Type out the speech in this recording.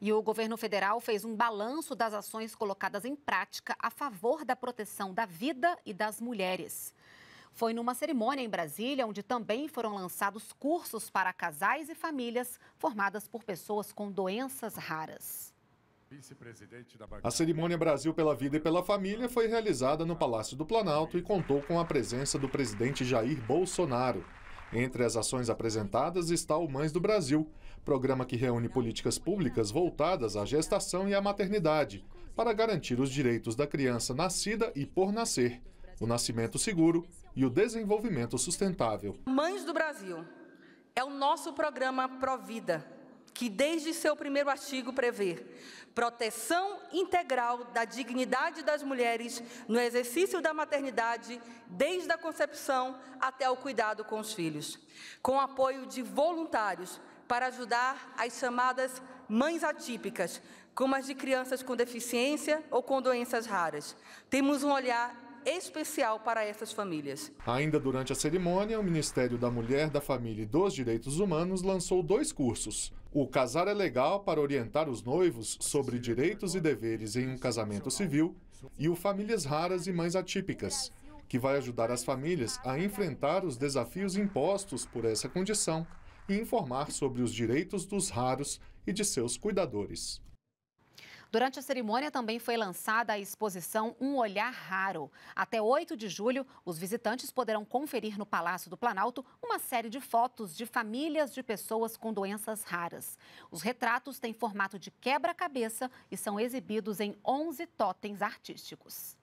E o governo federal fez um balanço das ações colocadas em prática a favor da proteção da vida e das mulheres. Foi numa cerimônia em Brasília, onde também foram lançados cursos para casais e famílias formadas por pessoas com doenças raras. A cerimônia Brasil pela Vida e pela Família foi realizada no Palácio do Planalto e contou com a presença do presidente Jair Bolsonaro. Entre as ações apresentadas está o Mães do Brasil, programa que reúne políticas públicas voltadas à gestação e à maternidade, para garantir os direitos da criança nascida e por nascer, o nascimento seguro e o desenvolvimento sustentável. Mães do Brasil é o nosso programa Provida, que desde seu primeiro artigo prevê proteção integral da dignidade das mulheres no exercício da maternidade, desde a concepção até o cuidado com os filhos, com apoio de voluntários para ajudar as chamadas mães atípicas, como as de crianças com deficiência ou com doenças raras. Temos um olhar especial para essas famílias. Ainda durante a cerimônia, o Ministério da Mulher, da Família e dos Direitos Humanos lançou dois cursos. O Casar é Legal para orientar os noivos sobre direitos e deveres em um casamento civil e o Famílias Raras e Mães Atípicas, que vai ajudar as famílias a enfrentar os desafios impostos por essa condição e informar sobre os direitos dos raros e de seus cuidadores. Durante a cerimônia também foi lançada a exposição Um Olhar Raro. Até 8 de julho, os visitantes poderão conferir no Palácio do Planalto uma série de fotos de famílias de pessoas com doenças raras. Os retratos têm formato de quebra-cabeça e são exibidos em 11 totens artísticos.